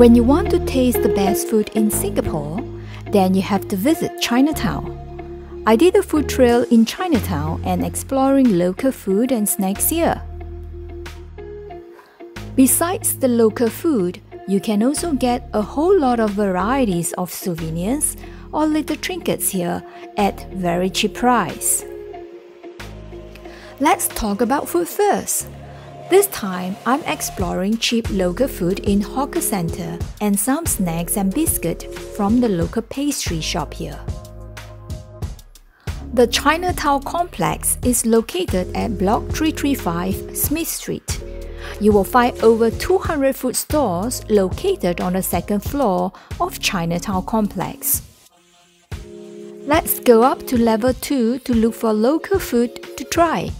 When you want to taste the best food in Singapore, then you have to visit Chinatown. I did a food trail in Chinatown and exploring local food and snacks here. Besides the local food, you can also get a whole lot of varieties of souvenirs or little trinkets here at very cheap price. Let's talk about food first. This time, I'm exploring cheap local food in Hawker Center and some snacks and biscuit from the local pastry shop here. The Chinatown complex is located at Block 335 Smith Street. You will find over 200 food stores located on the second floor of Chinatown complex. Let's go up to level 2 to look for local food to try.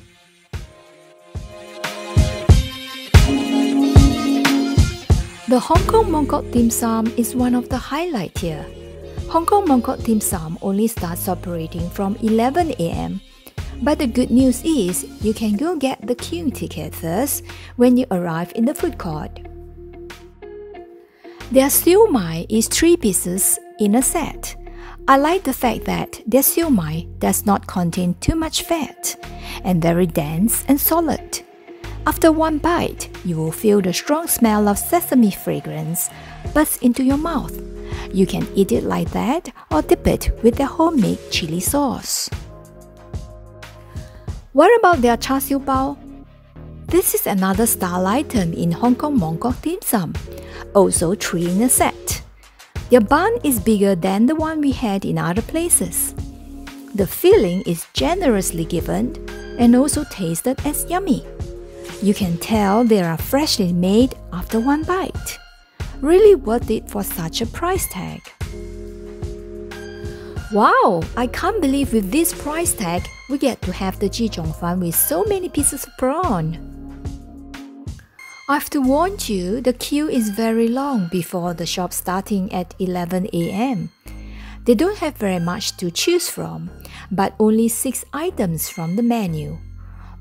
The Hong Kong Mongkok Dim Sum is one of the highlights here. Hong Kong Mongkok Dim Sum only starts operating from 11 am. But the good news is you can go get the queue ticket first when you arrive in the food court. Their siu mai is three pieces in a set. I like the fact that their siu mai does not contain too much fat and very dense and solid. After one bite, you will feel the strong smell of sesame fragrance burst into your mouth. You can eat it like that or dip it with their homemade chili sauce. What about their char siu bao? This is another style item in Hong Kong Mongkok dim sum, also three in a set. Their bun is bigger than the one we had in other places. The filling is generously given and also tasted as yummy. You can tell they are freshly made after one bite. Really worth it for such a price tag. Wow, I can't believe with this price tag, we get to have the Ji Zhong Fan with so many pieces of prawn. I have to warn you, the queue is very long before the shop starting at 11 am. They don't have very much to choose from, but only 6 items from the menu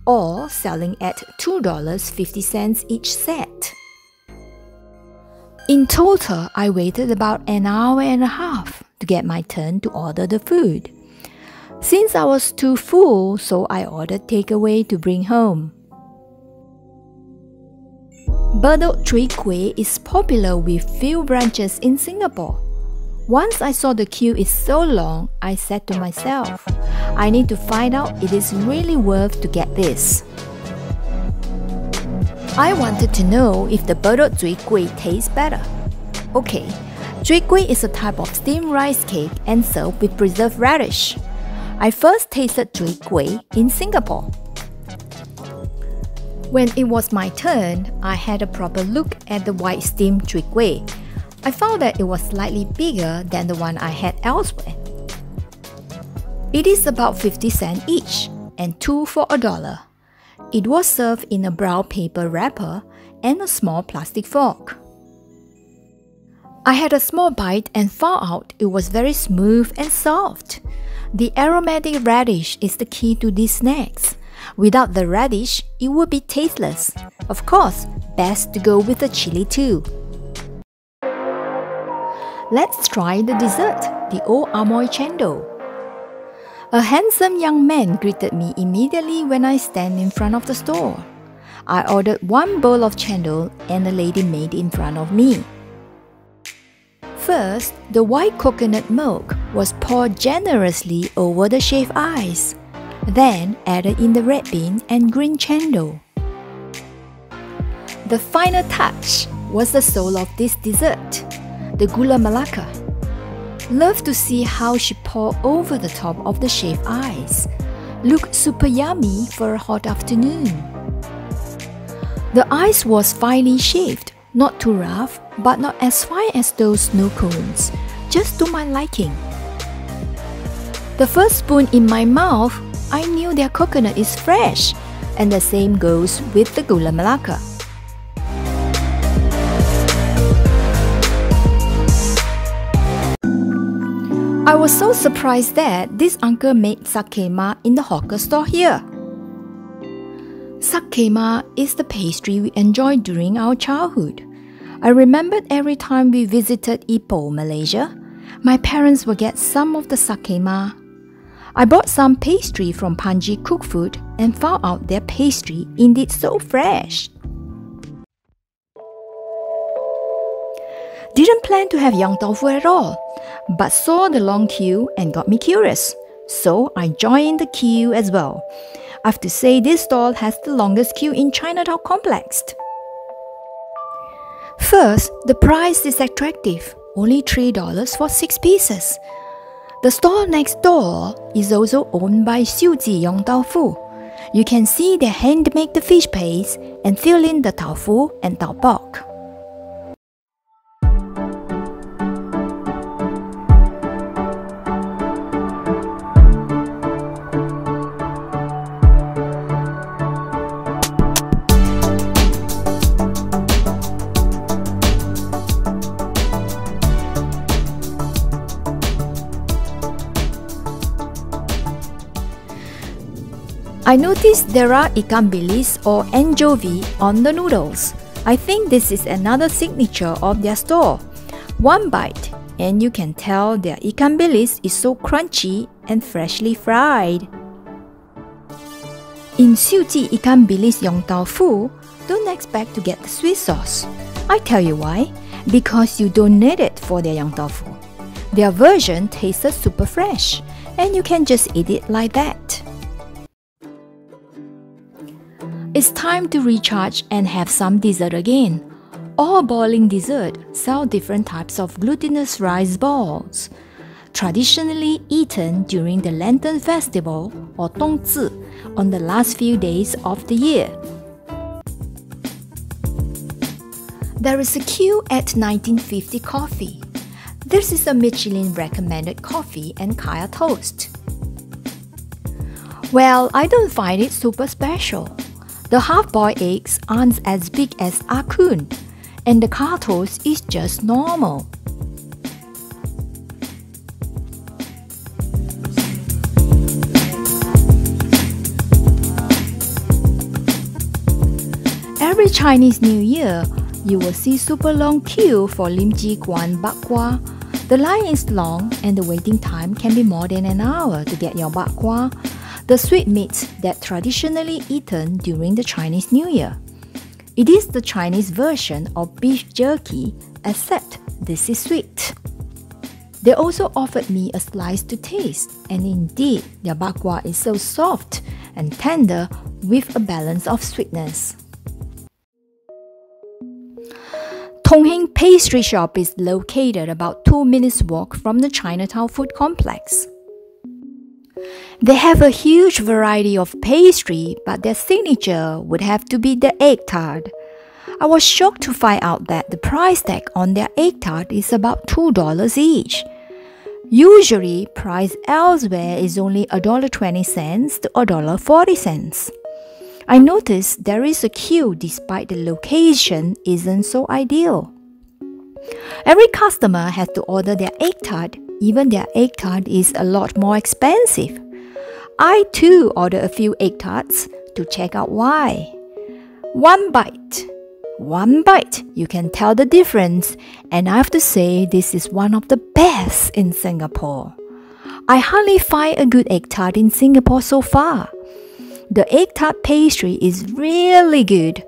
or selling at $2.50 each set. In total, I waited about an hour and a half to get my turn to order the food. Since I was too full, so I ordered takeaway to bring home. Bedok Chwee Kueh is popular with few branches in Singapore. Once I saw the queue is so long, I said to myself, I need to find out if it is really worth to get this. I wanted to know if the Bedok Chwee Kueh tastes better. Okay, Chwee Kueh is a type of steamed rice cake and served with preserved radish. I first tasted Chwee Kueh in Singapore. When it was my turn, I had a proper look at the white steamed Chwee Kueh I found that it was slightly bigger than the one I had elsewhere. It is about 50 cents each and two for a dollar. It was served in a brown paper wrapper and a small plastic fork. I had a small bite and found out it was very smooth and soft. The aromatic radish is the key to these snacks. Without the radish, it would be tasteless. Of course, best to go with the chili too. Let's try the dessert, the old Amoy Chendol. A handsome young man greeted me immediately when I stand in front of the store. I ordered one bowl of chendol and the lady made in front of me. First, the white coconut milk was poured generously over the shaved ice, then added in the red bean and green chendol. The final touch was the soul of this dessert the gula melaka. Love to see how she poured over the top of the shaved ice. Looked super yummy for a hot afternoon. The ice was finely shaved, not too rough, but not as fine as those snow cones, just to my liking. The first spoon in my mouth, I knew their coconut is fresh, and the same goes with the gula melaka. I was so surprised that this uncle made sakema in the hawker store here. Sakema is the pastry we enjoyed during our childhood. I remembered every time we visited Ipoh, Malaysia, my parents would get some of the sakema. I bought some pastry from Panji Cook Food and found out their pastry indeed so fresh. Didn't plan to have Yong tofu at all, but saw the long queue and got me curious. So I joined the queue as well. I have to say this stall has the longest queue in Chinatown complex. First, the price is attractive, only $3 for 6 pieces. The stall next door is also owned by Xiuji Yong Tau Fu. You can see they hand make the fish paste and fill in the tao fu and tao bok. I noticed there are ikan bilis or anchovy on the noodles. I think this is another signature of their store. One bite and you can tell their ikan bilis is so crunchy and freshly fried. In Xiuji Ikan Bilis Yong Tau Fu, don't expect to get the sweet sauce. I tell you why. Because you don't need it for their Yong Tau Fu. Their version tastes super fresh and you can just eat it like that. It's time to recharge and have some dessert again. All Balling dessert sell different types of glutinous rice balls, traditionally eaten during the Lantern Festival or Dongzhi on the last few days of the year. There is a queue at 1950 Coffee. This is a Michelin recommended coffee and kaya toast. Well, I don't find it super special. The half-boiled eggs aren't as big as Ya Kun, and the toast is just normal. Every Chinese New Year, you will see super long queue for Lim Chee Guan Bak Kwa. The line is long and the waiting time can be more than an hour to get your bak kwa the sweet meat that traditionally eaten during the Chinese New Year. It is the Chinese version of beef jerky, except this is sweet. They also offered me a slice to taste, and indeed, their bak kwa is so soft and tender with a balance of sweetness. Tong Heng Pastry Shop is located about 2 minutes walk from the Chinatown Food Complex. They have a huge variety of pastry, but their signature would have to be the egg tart. I was shocked to find out that the price tag on their egg tart is about $2 each. Usually, price elsewhere is only $1.20 to $1.40. I noticed there is a queue despite the location isn't so ideal. Every customer has to order their egg tart, even their egg tart is a lot more expensive. I too ordered a few egg tarts to check out why. One bite. One bite, you can tell the difference, and I have to say this is one of the best in Singapore. I hardly find a good egg tart in Singapore so far. The egg tart pastry is really good.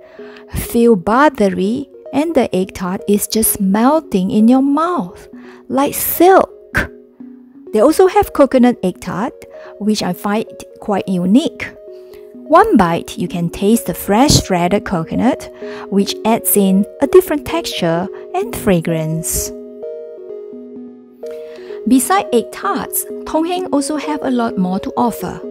Feel buttery, and the egg tart is just melting in your mouth like silk. They also have coconut egg tart, which I find quite unique. One bite, you can taste the fresh shredded coconut, which adds in a different texture and fragrance. Besides egg tarts, Tong Heng also have a lot more to offer.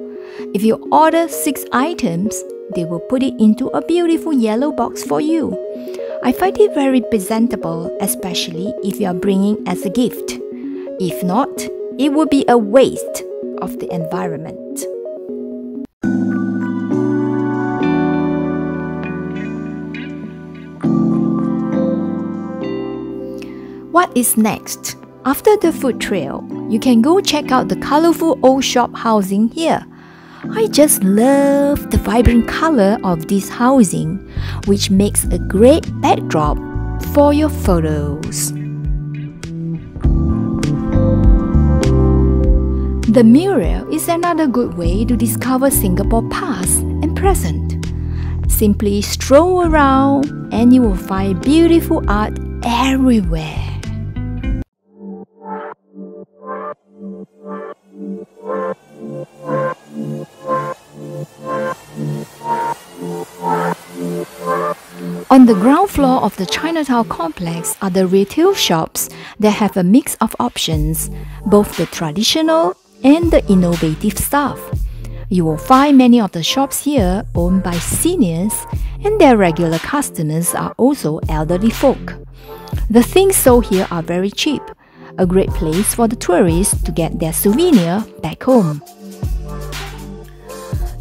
If you order 6 items, they will put it into a beautiful yellow box for you. I find it very presentable, especially if you are bringing as a gift. If not, it would be a waste of the environment. What is next? After the food trail, you can go check out the colorful old shop housing here. I just love the vibrant color of this housing, which makes a great backdrop for your photos. The mural is another good way to discover Singapore past and present. Simply stroll around and you will find beautiful art everywhere. On the ground floor of the Chinatown complex are the retail shops that have a mix of options, both the traditional and the innovative stuff. You will find many of the shops here owned by seniors, and their regular customers are also elderly folk. The things sold here are very cheap, a great place for the tourists to get their souvenir back home.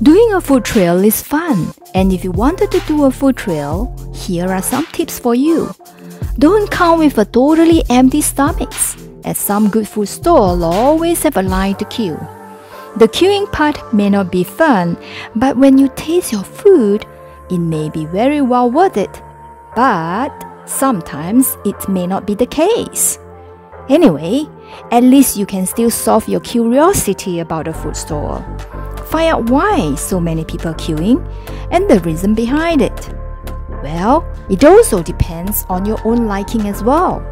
Doing a food trail is fun, and if you wanted to do a food trail, here are some tips for you. Don't come with a totally empty stomach, as some good food stall always have a line to queue. The queuing part may not be fun, but when you taste your food, it may be very well worth it. But sometimes it may not be the case. Anyway, at least you can still solve your curiosity about a food store. Find out why so many people are queuing and the reason behind it. Well, it also depends on your own liking as well.